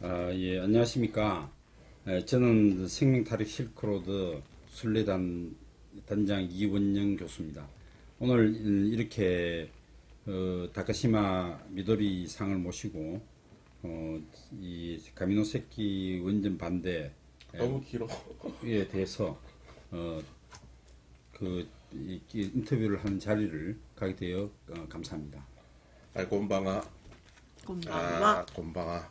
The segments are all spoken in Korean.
아, 예, 안녕하십니까. 예, 저는 생명타릭 실크로드 순례단 단장 이원영 교수입니다. 오늘 이렇게 어, 다카시마 미도리 상을 모시고 어, 이 가미노세키 원전 반대 예, 너무 길어. 에 대해서 어, 그 이, 이 인터뷰를 하는 자리를 가게 되어 어, 감사합니다. 아, 곰방아. 곰방아. 아, 곰방아.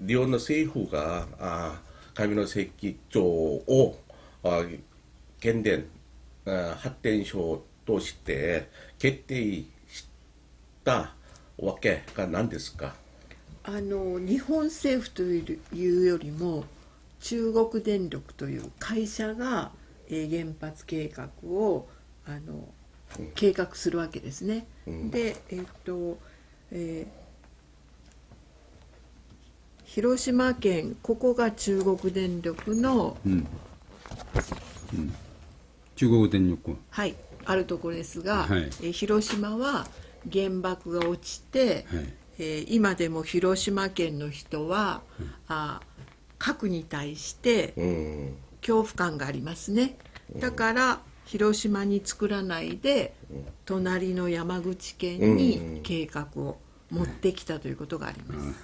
日本の政府があー上の石庁をあ電あー発電所として決定したわけが何ですか？あの日本政府というよりも中国電力という会社が、えー原発計画をあの計画するわけですね。でえっと、えー広島県ここが中国電力の、중국電力は？い、あるところですが、はい。えー広島は原爆が落ちて、はい。えー今でも広島県の人は、あ核に対してうん。恐怖感がありますね。だから広島に作らないで隣の山口県に計画を持ってきたということがあります、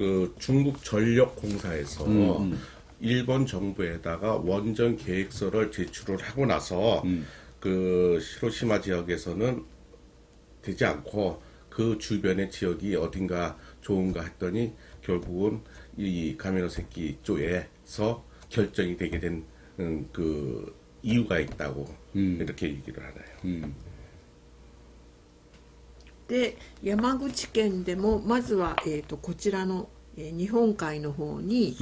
그 중국 전력 공사에서 일본 정부에다가 원전 계획서를 제출을 하고 나서 그 히로시마 지역에서는 되지 않고 그 주변의 지역이 어딘가 좋은가 했더니 결국은 이 가메노세키 쪽에서 결정이 되게 된그 이유가 있다고 이렇게 얘기를 하나요. で山口県でもまずは、えーと、こちらの日本海の方に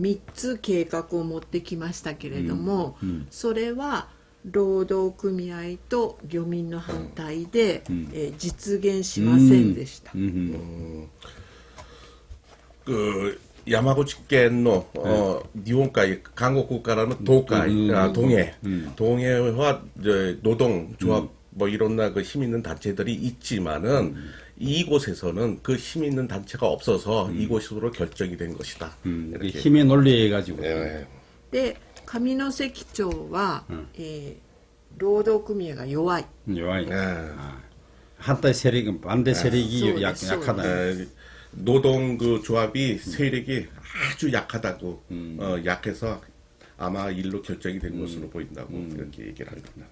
3つ計画を持ってきましたけれども、うん。うん、それは労働組合と漁民の反対で、うん、え実現しませんでした、山口県の、日本海韓国からの東海、うん、峠、峠はどどん調和 뭐 이런 나그 힘 있는 단체들이 있지만은 이곳에서는 그 힘 있는 단체가 없어서 이곳으로 결정이 된 것이다. 이게 이렇게. 힘의 논리에 가지고 예. で上関町は、えー労働組合が弱い 요아이 예. 아, 한때 세력은 반대 세력이 약, 쏘- 약하다. 에, 노동 그 조합이 세력이 아주 약하다고 어, 약해서 아마 일로 결정이 된 것으로 보인다고 이렇게 얘기를 합니다.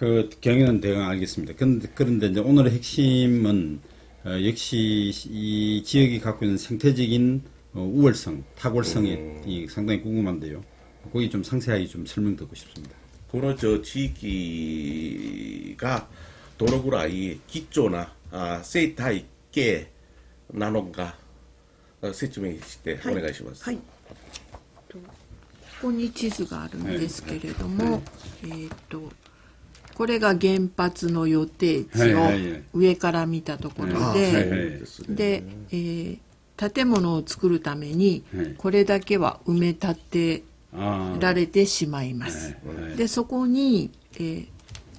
그 경위는 대강 알겠습니다. 그런데, 그런데 이제 오늘의 핵심은 어, 역시 이 지역이 갖고 있는 생태적인 어, 우월성, 탁월성이 이 상당히 궁금한데요. 거기 좀 상세하게 좀 설명 듣고 싶습니다. 그런 저 지기가 도로구라이 기초나 아 세이타이께 나논가 어,説明してお願いします。はい。とここに地図があるんですけれども、えーっと これが原発の予定地を上から見たところで、で、えー、建物を作るためにこれだけは埋め立てられてしまいます。でそこに、えー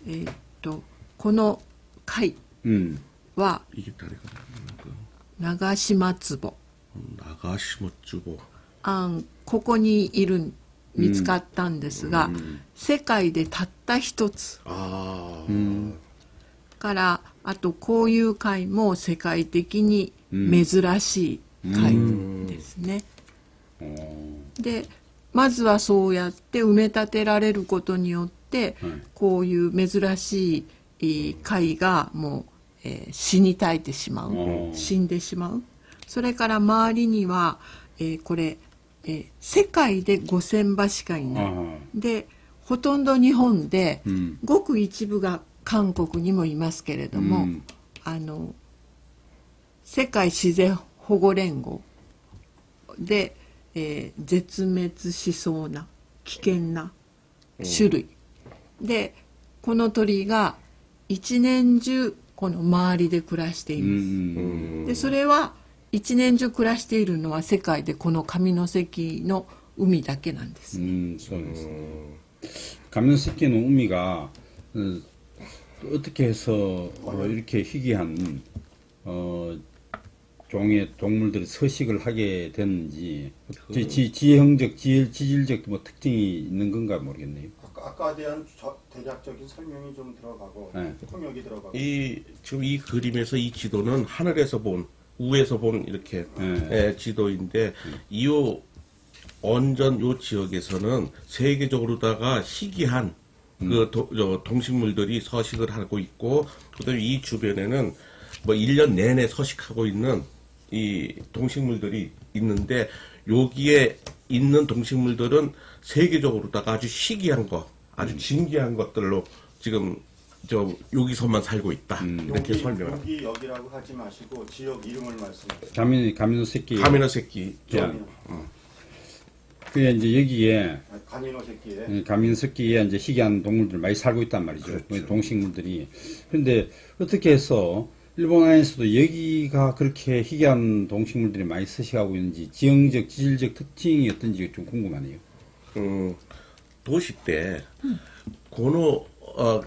えー、っとこの階は長島壺。長島壺。あんここにいるん見つかったんですが、世界でたった一つ。아からあとこういう貝も世界的に珍しい貝ですね。 어, でまずはそうやって埋め立てられることによって、はい。こういう珍しいえー貝がもう、えー死に絶えてしまう。死んでしまう。それから周りには、えーこれ、えー世界で5,000羽しかいない。 아, でほとんど日本で、うん。ごく一部が韓国にもいますけれども、うん。あの世界自然保護連合で、えー絶滅しそうな危険な種類、でこの鳥が一年中この周りで暮らしています。 음, でそれは一年中暮らしているのは世界でこの上関の海だけなんです。 음,そうです. 감면새끼는 우미가 어, 어떻게 해서 어, 이렇게 희귀한 어, 종의 동물들이 서식을 하게 됐는지 지, 지, 지형적, 지, 지질적 뭐 특징이 있는 건가 모르겠네요. 아까, 아까 대한 저, 대략적인 설명이 좀 들어가고 네. 통역이 들어가고 이 지금 이 그림에서 이 지도는 하늘에서 본 우에서 본 이렇게 네. 예, 지도인데 이요 원전 요 지역에서는 세계적으로다가 희귀한 그 도, 저, 동식물들이 서식을 하고 있고 그다음에 이 주변에는 뭐 1년 내내 서식하고 있는 이 동식물들이 있는데 여기에 있는 동식물들은 세계적으로다가 아주 희귀한 거, 아주 진귀한 것들로 지금 저 여기서만 살고 있다 이렇게 여기, 설명을. 여기 여기라고 하지 마시고 지역 이름을 말씀하세요. 가면, 가면 새끼. 가미너 새끼 야. 좀 그게 이제 여기에 가미노 새끼에 이 가민석기에 이제 희귀한 동물들 많이 살고 있단 말이죠. 그 동식물들이. 그런데 어떻게 해서 일본 안에서도 여기가 그렇게 희귀한 동식물들이 많이 서식하고 있는지 지형적, 지질적 특징이 어떤지 좀 궁금하네요. 음, 도시 때 고노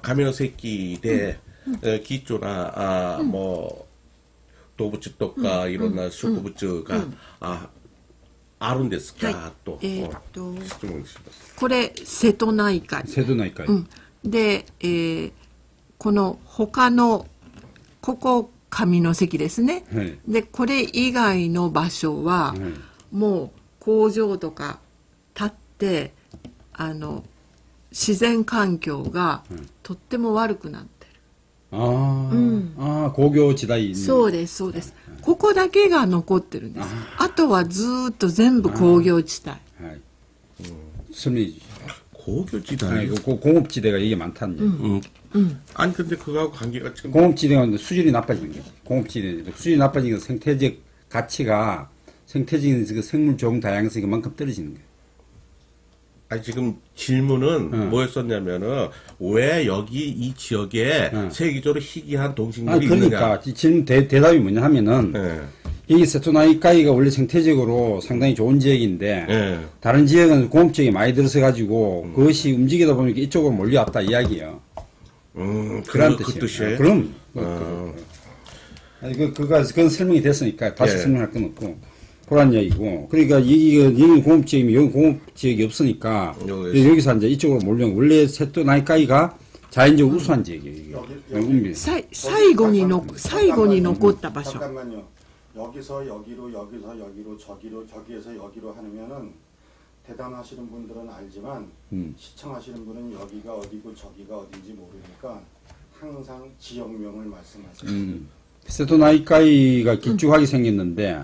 紙の席で、うん、貴重なあ、もう動物とか、いろんな植物が、ああるんですか、はい、と、えー、っと。質問します。これ瀬戸内海。瀬戸内海、うん。で、えー、この他のここ上関ですね、はい、でこれ以外の場所は、はい、もう工場とか立ってあの自然環境がとっても悪くなってる、 아, 음. 아, 고교지다이. 있는. そうですそうですここだけが残ってるんですあとはずーっと全部工業地帯 아, 설명해 주시죠. 고교지다. 아니, 그 고- 공업지대가 이게 많다는 얘기. 음. 아니 근데 그거하고 관계가 지금 공업지대가 근데 수질이 나빠지는 거죠. 공업지대 수질이 나빠지니까 생태적 가치가 생태적인 그 생물 종 다양성이 그만큼 떨어지는 거예요. 아니 지금 질문은 응. 뭐였었냐면은 왜 여기 이 지역에 응. 세계적으로 희귀한 아, 동식물이 그러니까 이 질문 대, 대답이 뭐냐 하면은 있느냐? 예. 여기 세토나이카이가 원래 생태적으로 상당히 좋은 지역인데 예. 다른 지역은 공업지역이 많이 들어서 가지고 그것이 움직이다 보니까 이쪽으로 몰려왔다 이야기예요. 음, 그런 그, 그 뜻이에요. 뜻이에요. 아, 그럼 그, 어. 그, 아니 그 그가 그건 설명이 됐으니까 다시 예. 설명할 건 없고 보란 이야기고. 그러니까 이기 여기 공업지역이 여기 공업지역이 없으니까 여기 여기서 이제 이쪽으로 몰려온 원래 세토 나이까이가 자연적 음. 우수한 지역이에요. 여기, 사, 사이곤이 놓 사이곤이 놓고다 봐서. 잠깐만요. 여기서 여기로 여기서 여기로 저기로 저기에서 여기로 하면은 대담하시는 분들은 알지만 음. 시청하시는 분은 여기가 어디고 저기가 어딘지 모르니까 항상 지역명을 말씀하세요. 음. 세토나이카이가 길쭉하게 음. 생겼는데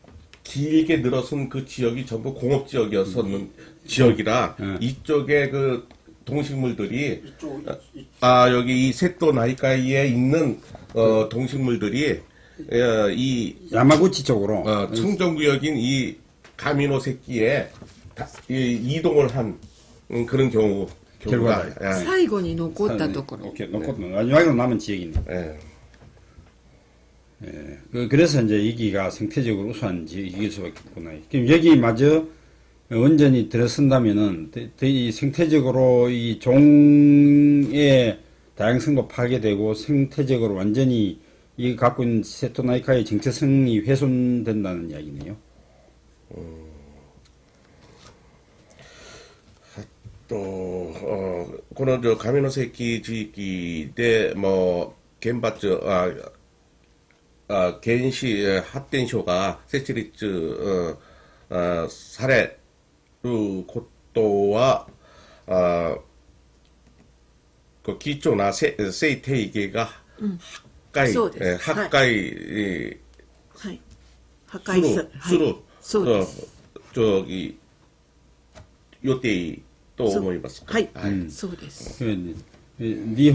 길게 늘어선 그 지역이 전부 공업 지역이었었는 지역이라 이쪽에 그 동식물들이 이쪽 이- 이- 아 여기 이 세토 나이카이에 있는 어 동식물들이 어, 이 야마구치 쪽으로 어, 청정구역인 이 가미노 새끼에 다- 이, 이동을 한 음, 그런 경우 경우가 결과다. 예, 最後に残ったところ 오케이 놓고 마지막으로 남은 지역이네. 예. 그, 그래서 이제 여기가 생태적으로 우수한 지역일 수밖에 없구나. 그럼 여기 마저 원전이 들어선다면은 이 생태적으로 이 종의 다양성도 파괴되고 생태적으로 완전히 이 갖고 있는 세토나이카의 정체성이 훼손된다는 이야기네요. 또, 어, 겐바츠 아, 아 겐시 에, 핫덴쇼가 세치리츠 어, 어, 사례 루 고토와 아, 그 기초나 세, 세이테이게가 학가이 そうです 예, 학가이 이, はい破壊さ 수루 はい 수루 そうです 어, 저기 요때 또そう 思いますかはい、はいそうです 그, 니- 일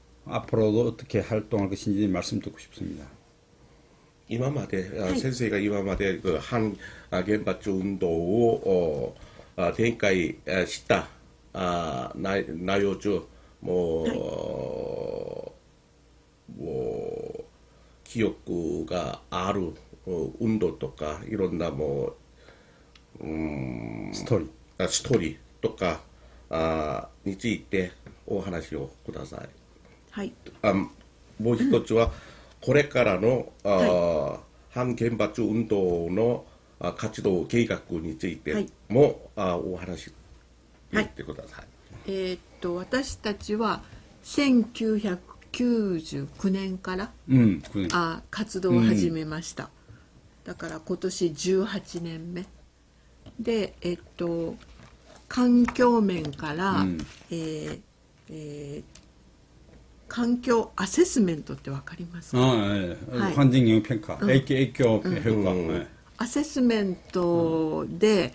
앞으로도 어떻게 활동할 것인지 말씀 듣고 싶습니다. 이마마대 아, 센세이가 이마마대 그 한原発 운동을 아, 어, 아, 展開した 아, 아 나, 나요주 뭐, 뭐 기억구가 아루 어, 운동 とか 이런 나뭐 음, 스토리 아, 스토리 とかあについてお話をください。はい。あもう一つは、これからの、あ反原発運動のあ活動計画についてはい。も、あお話し言ってください。えーっと私たちは1999年から 음, 그, あ活動を始めました、だから今年18年目。でえっと環境面から、うん。えーえー環境アセスメントってわかりますか？はい、はい。環境影響影響影響が。アセスメントで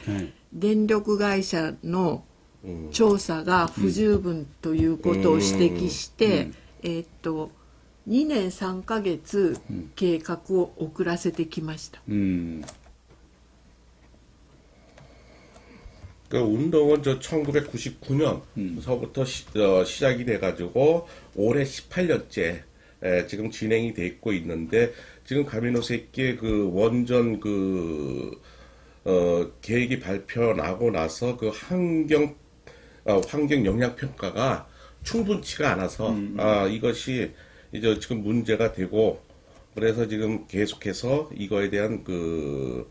電力会社の調査が不十分ということを指摘して、えっと二年三か月計画を遅らせてきました。うん。 그 운동은 저 1999년서부터 시, 작이 돼가지고 올해 18년째 지금 진행이 돼 있고 있는데 지금 가미노세끼의 그 원전 그 어, 계획이 발표 나고 나서 그 환경 어, 환경 영향 평가가 충분치가 않아서 아, 이것이 이제 지금 문제가 되고 그래서 지금 계속해서 이거에 대한 그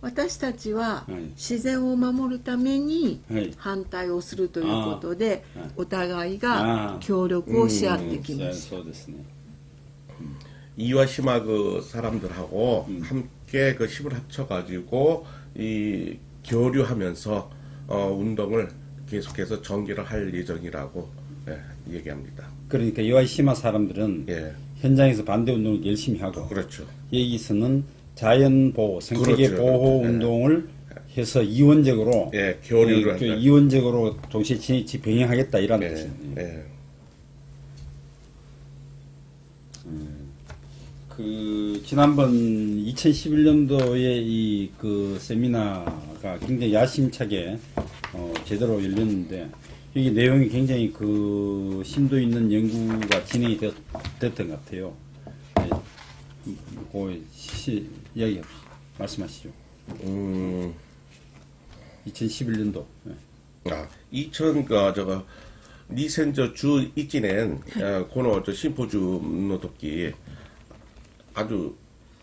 私たちははい自然を守るためにはい反対をするということであーはいお互いあがー協力をし合ってきました。 네, 소ですね. 이와시마 그 사람들하고 함께 그 힘을 합쳐가지고 이 교류하면서 어, 운동을 계속해서 전개를 할 예정이라고 예, 얘기합니다. 그러니까 이와시마 사람들은 예, 현장에서 반대 운동을 열심히 하고 그렇죠. 여기서는 자연 보호, 생태계 그렇죠, 보호 그렇죠. 운동을 해서 이원적으로 예, 교류를 어, 그. 이원적으로 동시에 지- 지- 병행하겠다 이런 예, 뜻이에요. 예. 그 지난번 2011년도에 이 그 세미나가 굉장히 야심차게 어, 제대로 열렸는데 여기 내용이 굉장히 그 심도 있는 연구가 진행이 되었, 됐던 것 같아요. 네. 그 시, 이야기 말씀하시죠. 음, 2011년도. 네. 아, 2000, 그, 저거, 니센저 주 이진엔, 어, 고노, 저, 심포줌の時 아주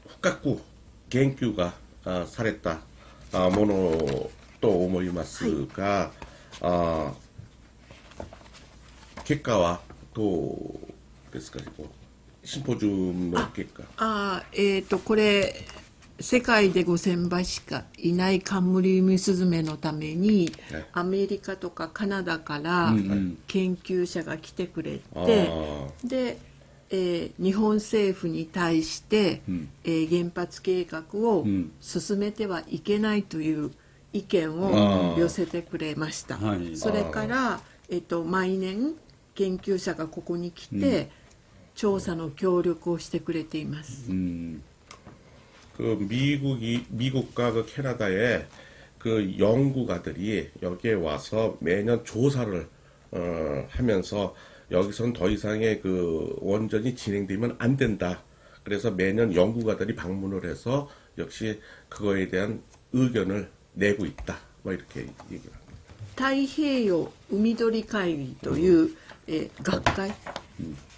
후각구研究があされたあものと思いますが、あ結果はどうですかこう シンポジウムの結果。あーえっ、とこれ世界で5000羽しかいないカンムリウムスズメのためにはい。アメリカとかカナダからうんうん研究者が来てくれあて、ーで、えー日本政府に対して、うん。えー原発計画をうん。進めてはいけないという意見あをー。寄せてくれました、はい。それから、えっと毎年研究者がここに来て、調査の協力をしてくれています、 음, 그 미국이 미국과 그 캐나다의 그 연구가들이 여기에 와서 매년 조사를 어, 하면서 여기선 더 이상의 그 원전이 진행되면 안 된다. 그래서 매년 연구가들이 방문을 해서 역시 그거에 대한 의견을 내고 있다. 뭐 이렇게 얘기를 합니다. 太平洋海鳥会議という、えー学会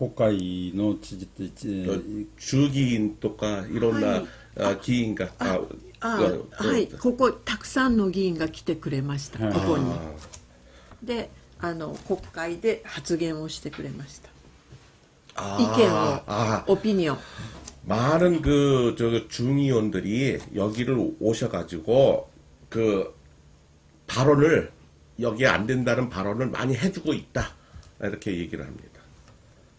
국가의の知事って知어, 주기인 とかいろんな、はいあ議員がああがはいここたくさんの議員が来てくれました、はいここにあであの国会で発言をしてくれましたあ意見を 아, オピニオン 많은 그, 저, 중의원들이 여기를 오셔가지고, 그, 발언을, 여기에 안 된다는 발언을 많이 해주고 있다. 이렇게 얘기를 합니다. 다.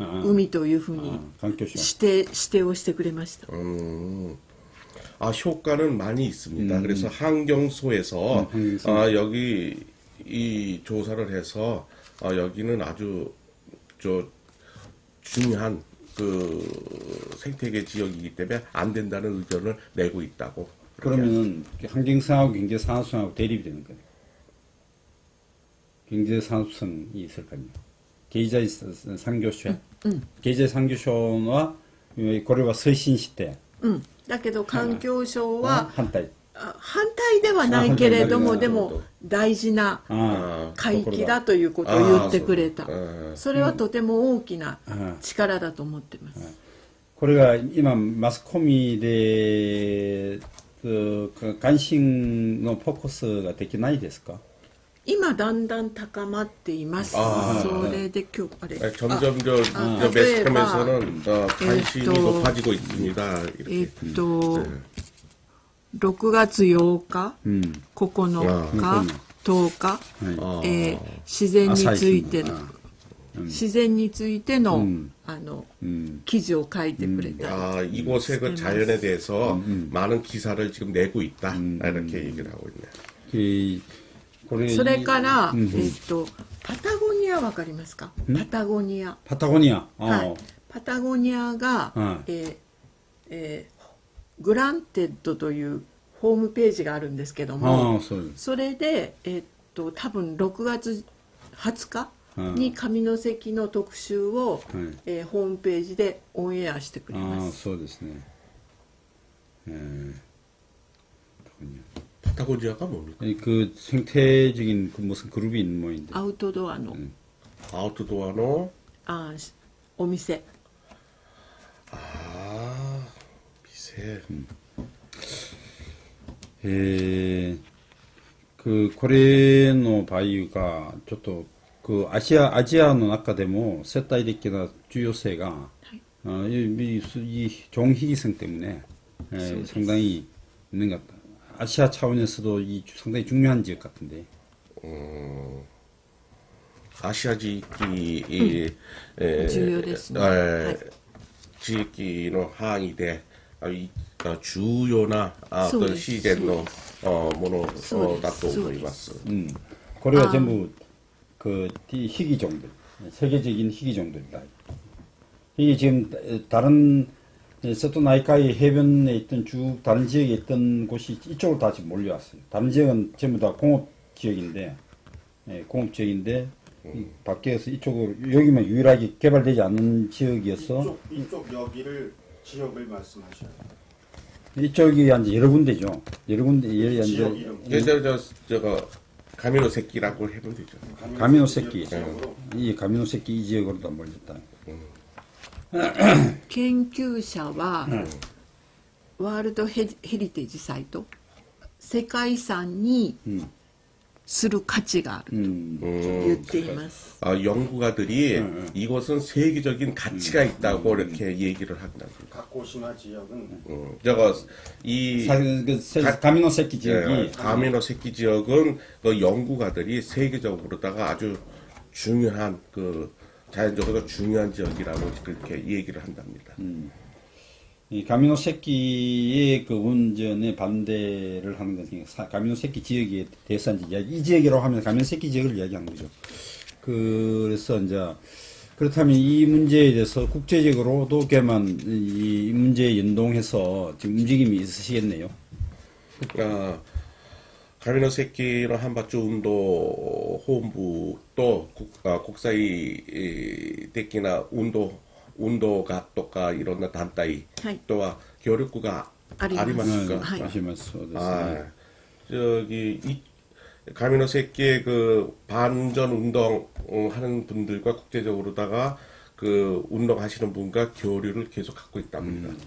海というふうに 아, 관계쇼. 指定指定をしてくれました 음, 아, 효과는 많이 있습니다. 그래서 환경소에서 음, 환경소. 아, 여기 이 조사를 해서 아, 여기는 아주 저 중요한 그 생태계 지역이기 때문에 안 된다는 의견을 내고 있다고. 그러면 환경성하고 경제산업성하고 대립이 되는 거예요. 경제산업성이 있을 거 아니 経済産業省、うん、経済産業省はこれは推進して、うん、だけど環境省は反対反対ではないけれどもでも大事な回帰だということを言ってくれた。それはとても大きな力だと思ってます、これが今マスコミで関心のフォーカスができないですか今だんだん高まっていますあーそれで今日あれ 네, 점점 저, 아, 저例えば 매스컴에서는 어, 관심이 에, 또, 높아지고 있습니다. え 이렇게. っと 네. 6月8日、 음. 9あ日、10日、 네. あえー自然についての 아사히 신문. 自然についての,、うんあの 음. 記事を書いてくれたり、 아, 이곳의 그 자연에 대해서 많은 기사를 지금 내고 있다. 이렇게 얘기를 하고 있네. 그, 고래 それから、うん、え、っとパタゴニア分かりますか？パタゴニアパタゴニア、はい、パタゴニアが、はい、えー、えー、グランテッドというホームページがあるんですけどもそれで、えー、っと多分6月20日に上関の特集を、はい、えー、ホームページでオンエアしてくれます。そうですね。えー 파타고니아가 뭡니까? 아니, 그 생태적인 그 무슨 그룹이 있는 모양인데. アウトドアの. 응. 음. アウトドアの. 아, 오미세. 아, 미세. 음. 에, 그 코레노 바이유가 저도 그 아시아 아시아는 아까 데모 세타 이리키나 주요세가 네. 어이 종희기성 때문에 에, 상당히 있는 것 같다. 아시아 차원에서도 이 주- 상당히 중요한 지역 같은데. 아시아 지역이 이, 에, 重要ですね 에, はい 지역의 항이대 아, 이, 아, 주요나 아, そう 어떤 です 시즌의 어, 모노 そう 어, です 다또 そう 이 です 맞어. 음, 고래가 아. 전부 그 이 희귀종들, 세계적인 희귀종들이다. 이게 지금 다른 세토나이카이 해변에 있던 쭉 다른 지역에 있던 곳이 이쪽으로 다 지금 몰려왔어요. 다른 지역은 전부 다 공업 지역인데, 예, 공업 지역인데 이 밖에서 이쪽으로 여기만 유일하게 개발되지 않는 지역이어서 이쪽 이쪽 여기를 지역을 말씀하셔요. 이쪽이 이제 여러 군데죠. 여러 군데 여러 지역 이제 이름. 예, 저, 저, 저거 가미노 새끼라고 해면 되죠. 가미노 새끼. 이 가미노 새끼 이 지역으로 다 몰렸다. 研究者は、ワールドヘヘリテージサイト世界遺産に 음, する価値がある 음, と言っています、 아, 연구가들이 이것은 세계적인 가치가 있다고 이렇게 얘기를 한다. 가코시마 지역은 음, 저거 이 사, 그 세- 가- 가미노 새끼 예, 지역이 가미노 새끼 지역은 그 연구가들이 세계적으로다가 아주 중요한 그 자연적으로 중요한 지역이라고 그렇게 얘기를 한답니다. 이 가미노 새끼의 그 원전에 반대를 하는 것은 사- 가미노 새끼 지역에 대해서 이제 이야기, 이 지역이라고 하면 가미노 새끼 지역을 이야기하는 거죠. 그래서 이제 그렇다면 이 문제에 대해서 국제적으로도 꽤만 이 문제에 연동해서 지금 움직임이 있으시겠네요. 그러니까 가미노 새끼로 한바츠 운동 본부 또 국, 아, 국사의 대기나 운동 운동가 또가 이런 단타이 또한 교류구가 아리마스가? 아리마스 네, 아, 저기 이 가미노 새끼의 그 반전 운동 어, 하는 분들과 국제적으로다가 그 운동하시는 분과 교류를 계속 갖고 있답니다. 음.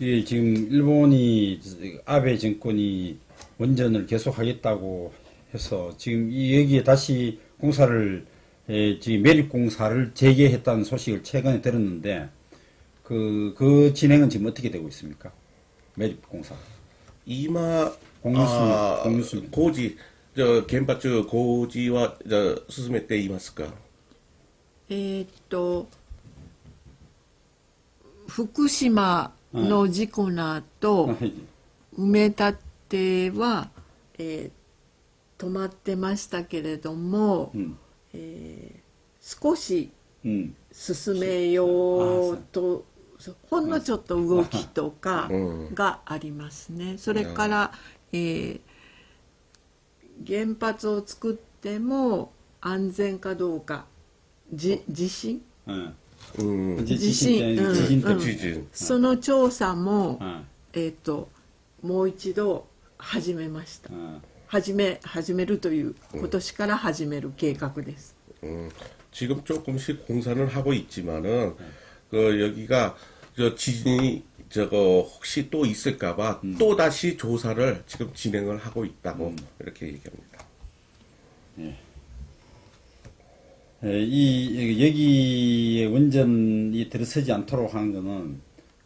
예, 지금 일본이 아베 정권이 원전을 계속하겠다고 해서 지금 이 여기에 다시 공사를 에, 지금 매립 공사를 재개했다는 소식을 최근에 들었는데 그, 그 진행은 지금 어떻게 되고 있습니까? 매립 공사. 이마 공유수, 아, 공유수. 고지 저 겐바츠 고지와 저 스스메 때 이마스까 えーっと福島の事故の後、埋め立 定は、えー、止まってましたけれども、うん、えー、少し進めようと、う。ん、ほんのちょっと動きとかがありますね。それから、えー、原発を作っても安全かどうか地震、うん。うん、地震、うん、その調査も、えー、ともう一度始めました。 어. 始め始めるという今年から始める計画です。 음, 지금 조금씩 공사는 하고 있지만은 그 여기가 저 지진이 저거 혹시 또 있을까봐 또 다시 조사를 지금 진행을 하고 있다고 이렇게 얘기합니다. 에, 이 여기- 여기에 원전이 들어서지 않도록 하는 거는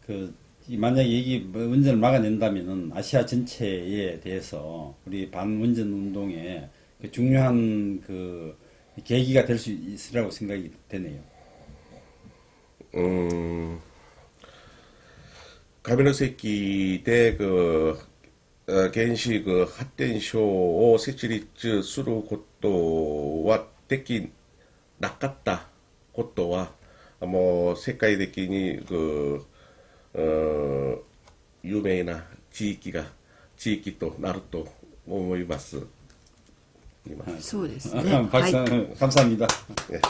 그 이 만약 여기 운전을 막아낸다면은 아시아 전체에 대해서 우리 반운전 운동에 그 중요한 그 계기가 될 수 있으라고 생각이 되네요. 음, 가미노세키 대그 어, 겐시 그 핫덴쇼 세치리츠 수루 곳도와 대기 낚았다 곳도와 뭐 색깔이 대기니 그 有名な地域が、地域となると思います。今 そうですね。は 박사 い。 감사합니다. 예.